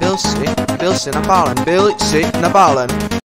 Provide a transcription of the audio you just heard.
Bill sitting, Bill sitting a ballin', Bill sitting a ballin'.